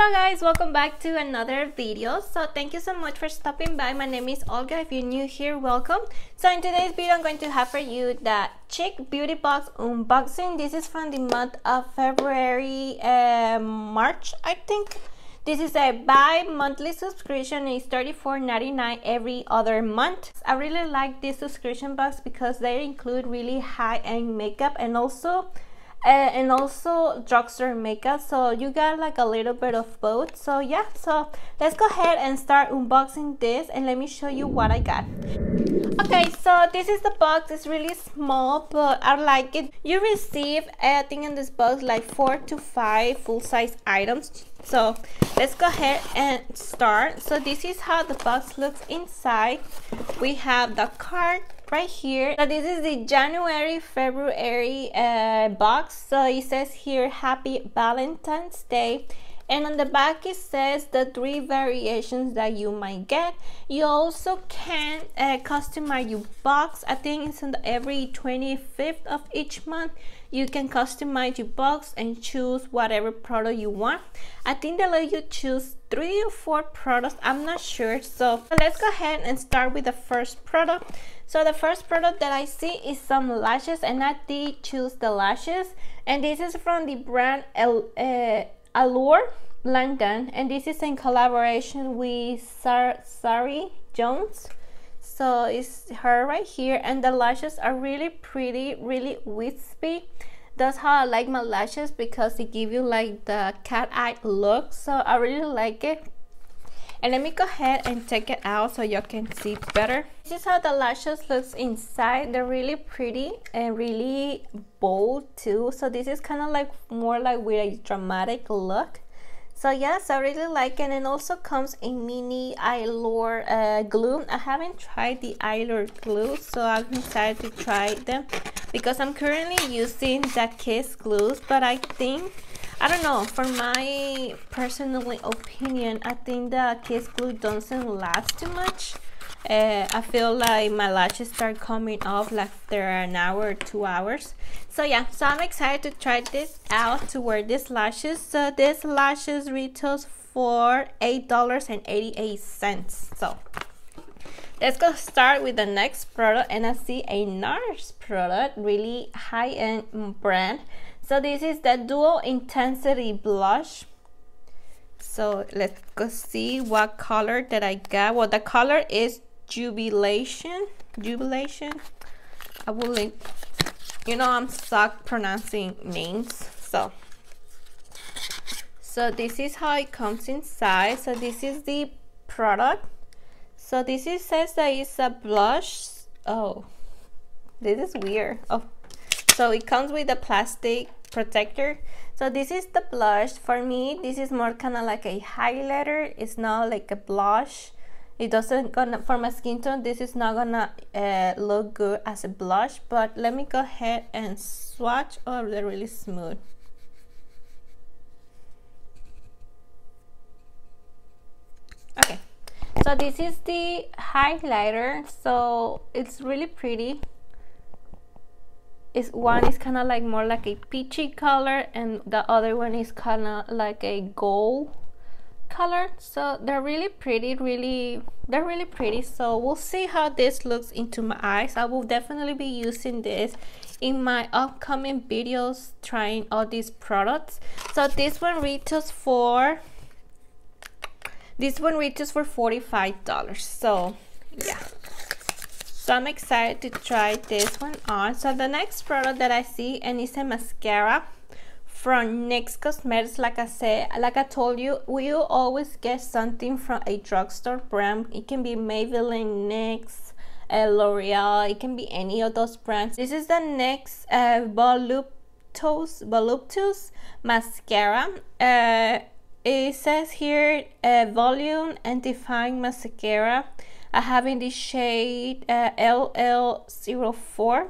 hello guys. Welcome back to another video. So thank you so much for stopping by. My name is olga. If you're new here welcome. So in today's video i'm going to have for you the chic beauty box unboxing. This is from the month of february uh, march i think. This is a bi-monthly subscription. It's 34.99 every other month. I really like this subscription box because they include really high-end makeup and also uh, and also drugstore makeup so you got like a little bit of both. So yeah so let's go ahead and start unboxing this and let me show you what I got. Okay so this is the box. It's really small but I like it. You receive I think in this box like four to five full-size items. So let's go ahead and start. So this is how the box looks inside. We have the card right here. So this is the january february uh, box. So it says here happy valentine's day. And on the back it says the three variations that you might get. You also can uh, customize your box. I think it's on the every 25th of each month you can customize your box and choose whatever product you want. I think they let you choose three or four products i'm not sure. So let's go ahead and start with the first product. So the first product that I see is some lashes and I did choose the lashes. And this is from the brand El, uh, Allure London and this is in collaboration with Sar Sari Jones so it's her right here and the lashes are really pretty really wispy. That's how I like my lashes because they give you like the cat eye look. So I really like it. And let me go ahead and take it out so you can see better. This is how the lashes looks inside. They're really pretty and really bold too. So this is kind of like more like with a dramatic look so yes i really like it. And it also comes in mini Allure uh, glue. I haven't tried the Allure glue so i'm excited to try them because i'm currently using the kiss glues. But i think I don't know, for my personal opinion, I think the kiss glue doesn't last too much. Uh, I feel like my lashes start coming off like after an hour or two hours. So yeah, so I'm excited to try this out to wear these lashes. So these lashes retails for $8.88. So let's go start with the next product and I see a NARS product, really high-end brand. So this is the dual intensity blush. So let's go see what color that I got. Well, the color is Jubilation. Jubilation. I will link. You know, I'm stuck pronouncing names. So, so this is how it comes inside. So this is the product. So this is says that it's a blush. Oh, this is weird. Oh, so it comes with a plastic protector so this is the blush for me this is more kind of like a highlighter it's not like a blush it doesn't gonna for my skin tone this is not gonna uh, look good as a blush but let me go ahead and swatch oh they're really smooth. Okay. So this is the highlighter. So it's really pretty. Is one is kind of like more like a peachy color and the other one is kind of like a gold color so they're really pretty really they're really pretty. So we'll see how this looks into my eyes. I will definitely be using this in my upcoming videos trying all these products. So this one retails for this one retails for 45 dollars. So yeah. So I'm excited to try this one on. So the next product that I see and it's a mascara from NYX Cosmetics. Like I said, like I told you, we always get something from a drugstore brand. It can be Maybelline, NYX, uh, L'Oreal. It can be any of those brands. This is the NYX uh, Voluptuous, Voluptuous mascara. Uh, it says here uh, volume and define mascara I have in the shade uh, LL04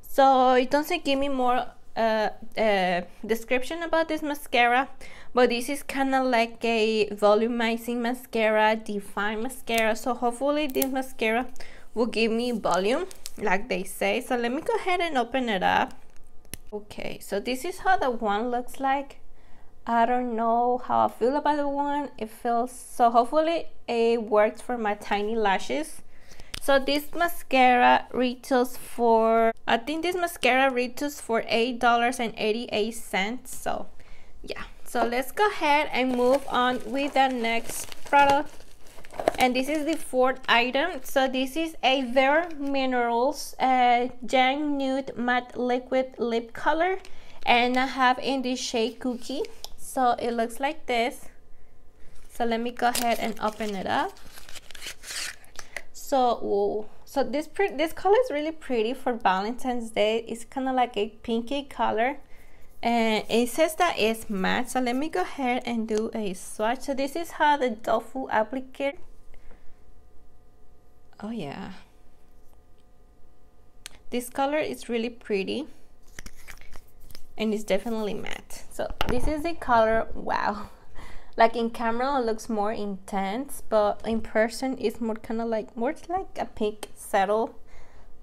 so it doesn't give me more uh, uh, description about this mascara but this is kind of like a volumizing mascara define mascara so hopefully this mascara will give me volume like they say so let me go ahead and open it up okay so this is how the one looks like I don't know how I feel about the one. It feels so hopefully it works for my tiny lashes. So this mascara retails for I think this mascara retails for eight dollars and eighty eight cents. So yeah. So let's go ahead and move on with the next product. And this is the fourth item. So this is a Bare Minerals uh, Gen Nude Matte Liquid Lip Color. And I have in the shade Cookie so it looks like this so let me go ahead and open it up so whoa. so this this color is really pretty for valentine's day. It's kind of like a pinky color. And it says that it's matte. So let me go ahead and do a swatch. So this is how the doe applicator oh yeah. This color is really pretty. And it's definitely matte. So this is the color. Wow like in camera it looks more intense but in person it's more kind of like more like a pink settle.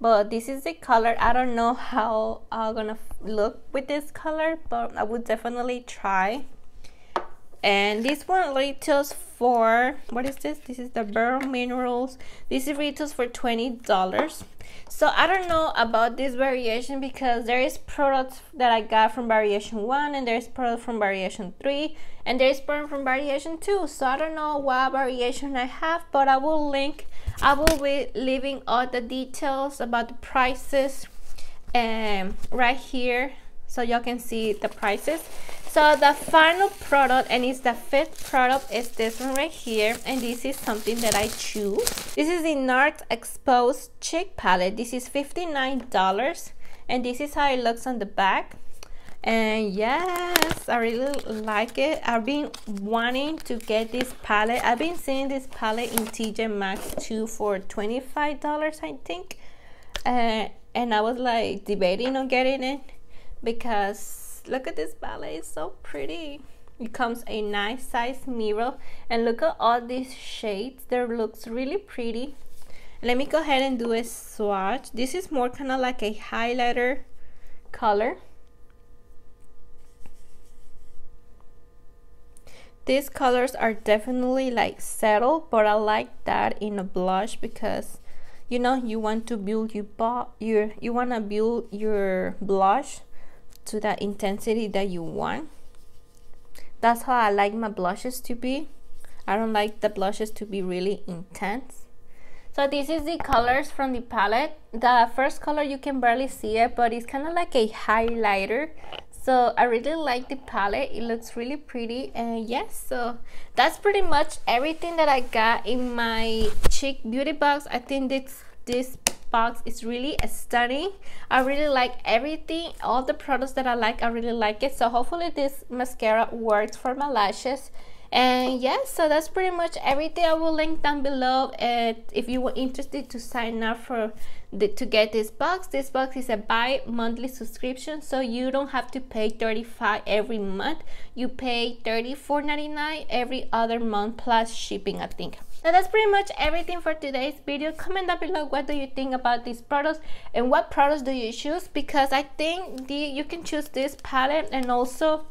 But this is the color. I don't know how i'm gonna look with this color but i would definitely try and this one retails for what is this? This is the Bare Minerals. This is retails for 20 dollars. So i don't know about this variation because there is products that i got from variation 1 and there's product from variation 3 and there's product from variation 2 so i don't know what variation i have but i will link i will be leaving all the details about the prices um, right here so y'all can see the prices so the final product and it's the fifth product is this one right here and this is something that i choose. This is the NARS exposed cheek palette. This is 59 dollars and this is how it looks on the back. And yes i really like it. I've been wanting to get this palette. I've been seeing this palette in tj maxx too for 25 dollars i think. Uh, and i was like debating on getting it because look at this ballet it's so pretty. It comes a nice size mirror and look at all these shades. They looks really pretty. Let me go ahead and do a swatch. This is more kind of like a highlighter color. These colors are definitely like settled but i like that in a blush because you know you want to build your your you want to build your blush to that intensity that you want. That's how I like my blushes to be. I don't like the blushes to be really intense. So this is the colors from the palette. The first color you can barely see it but it's kind of like a highlighter. So I really like the palette. It looks really pretty and yes so that's pretty much everything that I got in my cheek beauty box. I think this this box is really stunning. I really like everything all the products that i like i really like it. So hopefully this mascara works for my lashes and yes so that's pretty much everything. I will link down below and if you were interested to sign up for the, to get this box. This box is a bi-monthly subscription so you don't have to pay 35 every month. You pay 34.99 every other month plus shipping i think. Now that's pretty much everything for today's video. Comment down below what do you think about these products and what products do you choose? Because i think the you can choose this palette and also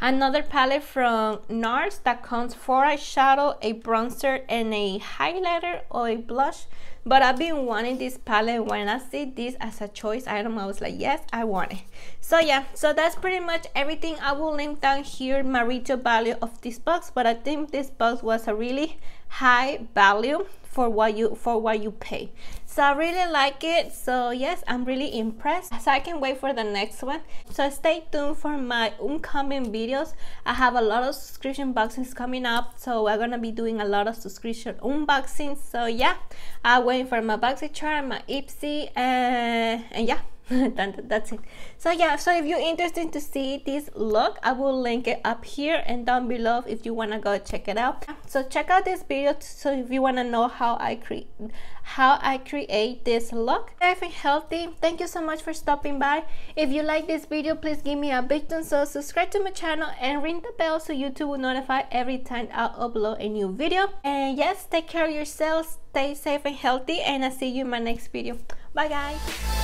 Another palette from NARS that comes for eyeshadow, a bronzer, and a highlighter or a blush. But I've been wanting this palette. When I see this as a choice item, I was like, yes, I want it. So yeah, so that's pretty much everything. I will link down here my retail value of this box. But I think this box was a really high value for what you for what you pay so i really like it. So yes i'm really impressed. So i can wait for the next one. So stay tuned for my upcoming videos. I have a lot of subscription boxes coming up. So we're gonna be doing a lot of subscription unboxings so yeah i'm waiting for my Boxycharm my ipsy uh, and yeah that's it. So yeah so if you're interested to see this look i will link it up here and down below if you want to go check it out. So check out this video so if you want to know how i create how i create this look. Safe healthy. Thank you so much for stopping by. If you like this video please give me a big thumbs up subscribe to my channel and ring the bell so youtube will notify every time i upload a new video. And yes take care of yourselves. Stay safe and healthy and i'll see you in my next video. Bye guys